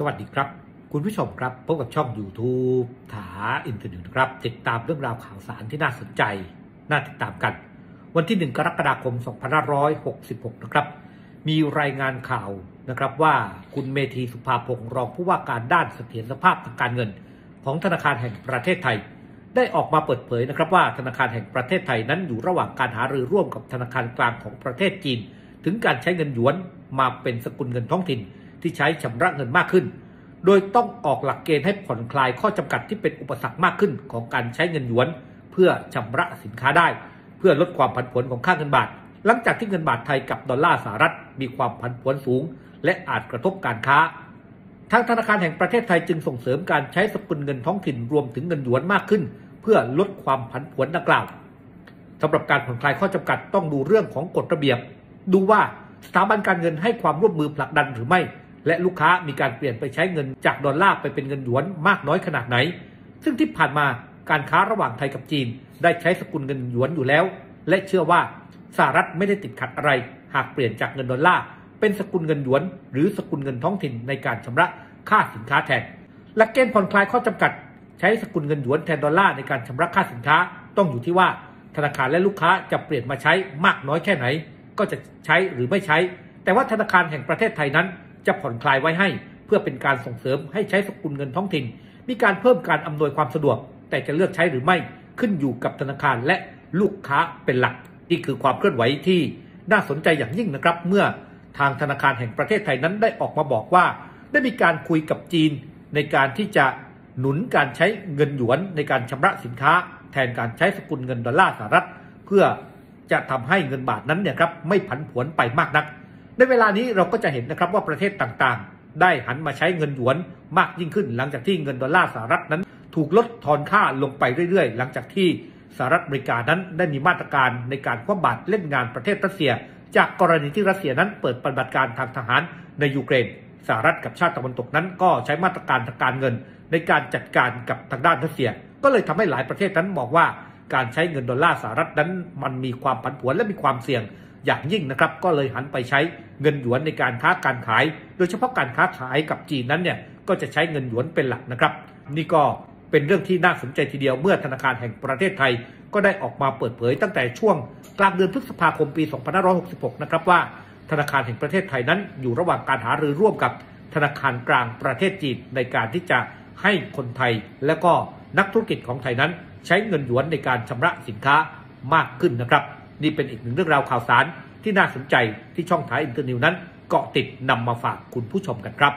สวัสดีครับ คุณผู้ชมครับพบกับช่อง YouTube ถาอินเทอร์เน็ตครับ ติดตามเรื่องราวข่าวสารที่น่าสนใจ น่าติดตามกัน วันที่ 1 กรกฎาคม 2566 นะครับ มีรายงานข่าวนะครับว่าคุณเมธีสุภาพงศ์รองผู้ว่าการด้านเสถียรภาพทางการเงิน ของธนาคารแห่งประเทศไทย ได้ออกมาเปิดเผยนะครับว่าธนาคารแห่งประเทศไทยนั้นอยู่ระหว่างการหารือร่วมกับธนาคารกลางของประเทศจีน ถึงการใช้เงินหยวนมาเป็นสกุลเงินท้องถิ่น ที่ใช้ชำระเงินมากขึ้น โดยต้องออกหลักเกณฑ์ให้ผ่อนคลายข้อจำกัดที่เป็นอุปสรรคมากขึ้นของการใช้เงินหยวน เพื่อชำระสินค้าได้ เพื่อลดความผันผวนของค่าเงินบาท หลังจากที่เงินบาทไทยกับดอลลาร์สหรัฐมีความผันผวนสูง และอาจกระทบการค้าทางธนาคารแห่งประเทศไทยจึงส่งเสริมการใช้สกุลเงินท้องถิ่นรวมถึงเงินหยวนมากขึ้น เพื่อลดความผันผวนดังกล่าวสำหรับการผ่อนคลายข้อจำกัดต้องดูเรื่องของกฎระเบียบ ดูว่าสถาบันการเงินให้ความร่วมมือผลักดันหรือไม่ และลูกค้ามีการเปลี่ยนไปใช้เงินจากดอลลาร์ไปเป็นเงินหยวนมากน้อยขนาดไหน ซึ่งที่ผ่านมาการค้าระหว่างไทยกับจีน ได้ใช้สกุลเงินหยวนอยู่แล้ว และเชื่อว่าสหรัฐไม่ได้ติดขัดอะไร หากเปลี่ยนจากเงินดอลลาร์เป็นสกุลเงินหยวน หรือสกุลเงินท้องถิ่นในการชำระค่าสินค้าแทนหลักเกณฑ์ผ่อนคลายข้อจำกัด ใช้สกุลเงินหยวนแทนดอลลาร์ในการชำระค่าสินค้าต้องอยู่ที่ว่าธนาคารและลูกค้าจะเปลี่ยนมาใช้มากน้อยแค่ไหน ก็จะใช้หรือไม่ใช้ แต่ว่าธนาคารแห่งประเทศไทยนั้น จะผ่อนคลายไว้ให้ เพื่อเป็นการส่งเสริมให้ใช้สกุลเงินท้องถิ่น มีการเพิ่มการอำนวยความสะดวก แต่จะเลือกใช้หรือไม่ขึ้นอยู่กับธนาคารและลูกค้าเป็นหลักนี่คือความเคลื่อนไหวที่น่าสนใจอย่างยิ่งนะครับ เมื่อทางธนาคารแห่งประเทศไทยนั้นได้ออกมาบอกว่า ได้มีการคุยกับจีน ในการที่จะหนุนการใช้เงินหยวนในการชำระสินค้า แทนการใช้สกุลเงินดอลลาร์สหรัฐ เพื่อจะทำให้เงินบาทนั้นเนี่ยครับไม่ผันผวนไปมากนัก ในเวลานี้เราก็จะเห็นนะครับว่าประเทศต่างๆ ได้หันมาใช้เงินหยวนมากยิ่งขึ้น หลังจากที่เงินดอลลาร์สหรัฐนั้น ถูกลดทอนค่าลงไปเรื่อยๆ หลังจากที่สหรัฐอเมริกานั้นได้มีมาตรการในการคว่ำบาตรเล่นงานประเทศรัสเซีย จากกรณีที่รัสเซียนั้นเปิดปฏิบัติการทางทหารในยูเครนสหรัฐกับชาติตะวันตกนั้น ก็ใช้มาตรการทางการเงิน ในการจัดการกับทางด้านรัสเซีย ก็เลยทำให้หลายประเทศนั้นมองว่าการใช้เงินดอลลาร์สหรัฐนั้น มันมีความผันผวนและมีความเสี่ยง อย่างยิ่งนะครับ ก็เลยหันไปใช้เงินหยวนในการค้าการขาย โดยเฉพาะการค้าขายกับจีนนั้นเนี่ยก็จะใช้เงินหยวนเป็นหลักนะครับ นี่ก็เป็นเรื่องที่น่าสนใจทีเดียวเมื่อธนาคารแห่งประเทศไทย ก็ได้ออกมาเปิดเผยตั้งแต่ช่วงกลางเดือนพฤษภาคมปี 2566 นะครับว่า ธนาคารแห่งประเทศไทยนั้น อยู่ระหว่างการหารือร่วมกับธนาคารกลางประเทศจีนในการที่จะให้คนไทยและก็นักธุรกิจของไทยนั้น ใช้เงินหยวนในการชำระสินค้ามากขึ้นนะครับ นี่เป็นอีกหนึ่งเรื่องราวข่าวสารที่น่าสนใจที่ช่อง THA Internews นั้นเกาะติดนำมาฝากคุณผู้ชมกันครับ